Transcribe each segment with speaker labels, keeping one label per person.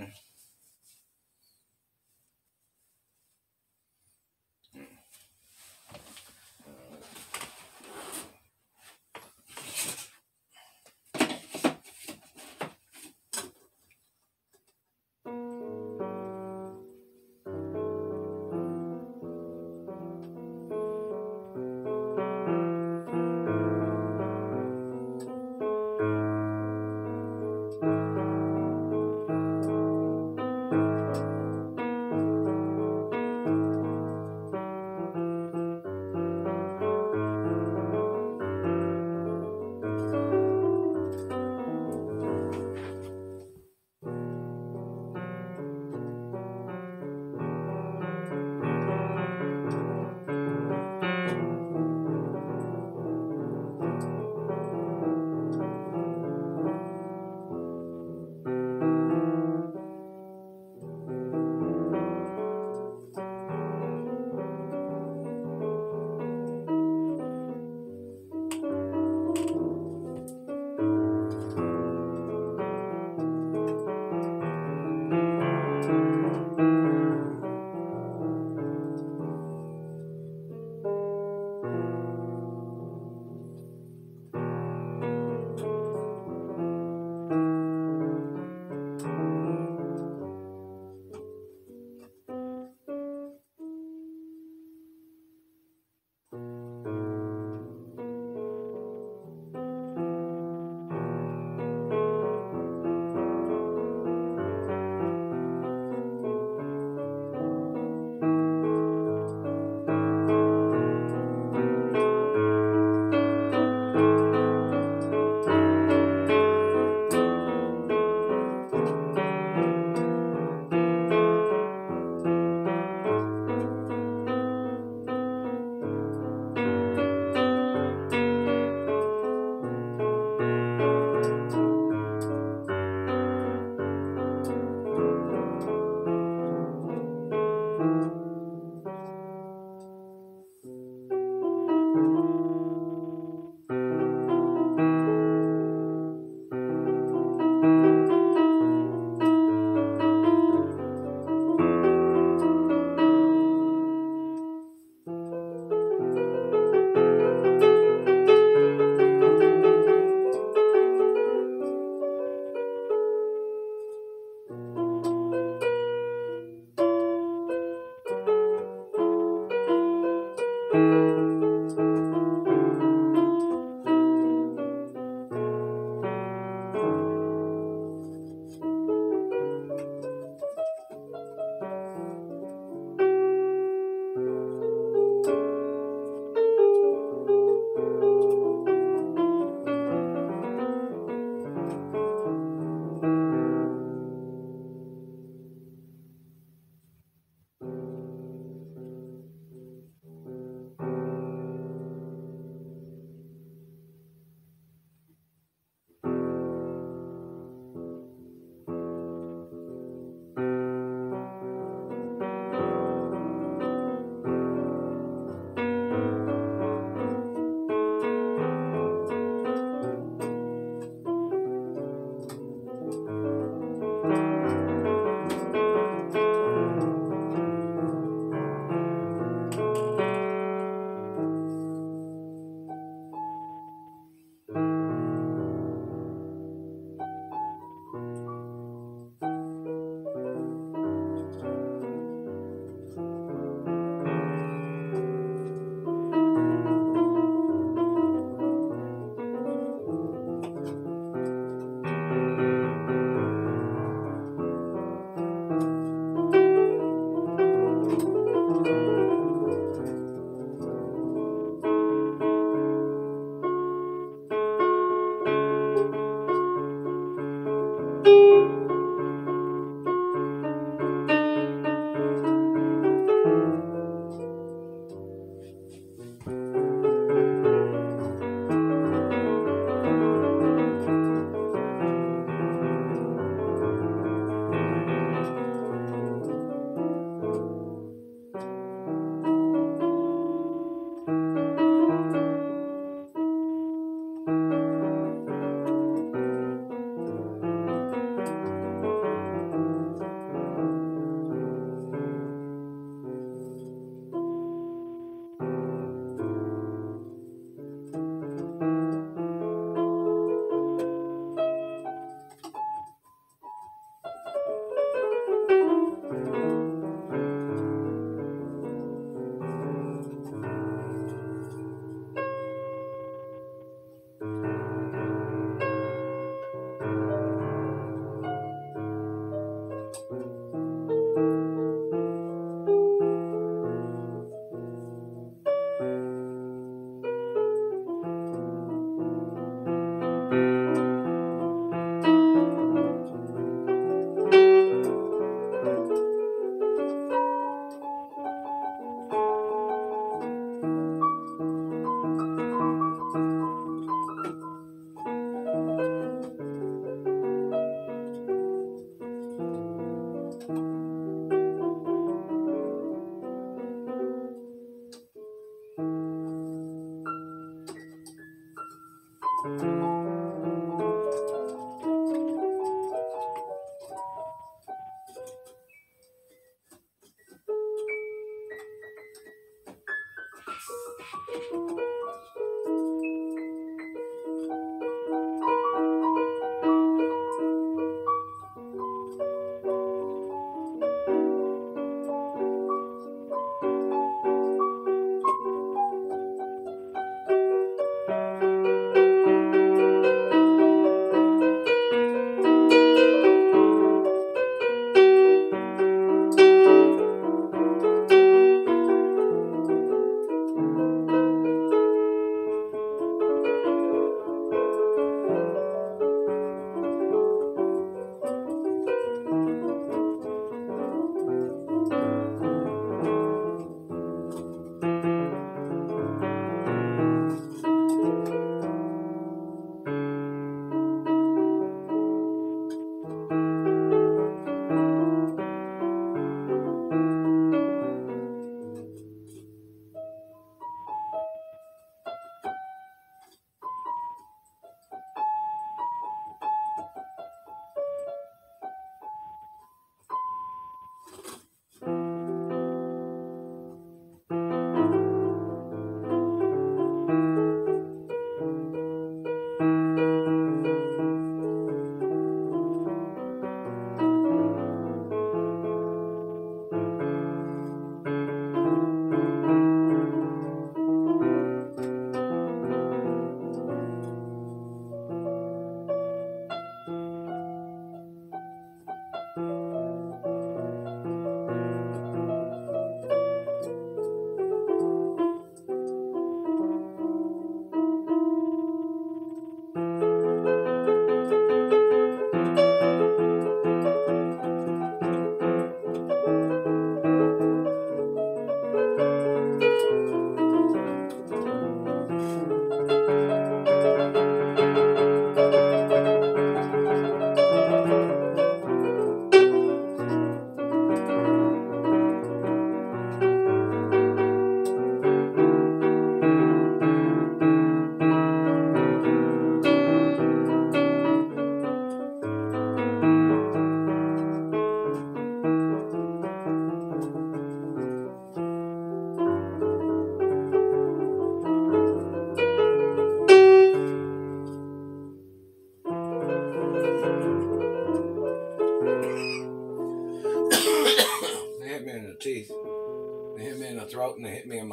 Speaker 1: Ayan.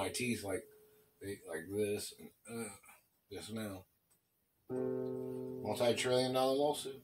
Speaker 1: My teeth like like this. Uh, just now. Multi-trillion dollar lawsuit.